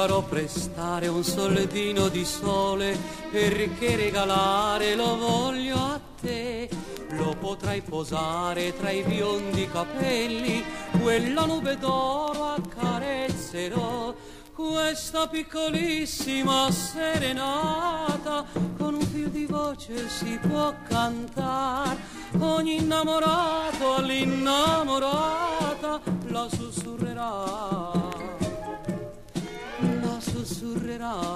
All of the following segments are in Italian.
farò prestare un soldino di sole perché regalare lo voglio potrai posare tra i biondi capelli, quella nube d'oro accarezzerò. Questa piccolissima serenata con un fil di voce si può cantare. Ogni innamorato all'innamorata la sussurrerà sussurrerà.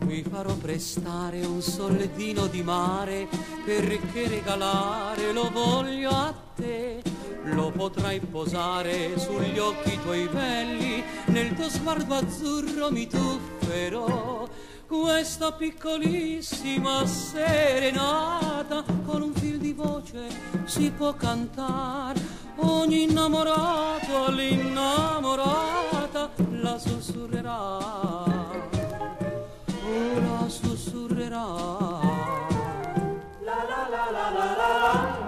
Mi farò prestare un soldino di mare perché regalare lo voglio a te. Lo potrai posare sugli occhi tuoi belli, nel tuo sguardo azzurro mi tufferò. Questa piccolissima serenata con un fil di voce si può cantare ogni innamorato all'innamorato susurrerá, ora susurrerá. La la la la la la la.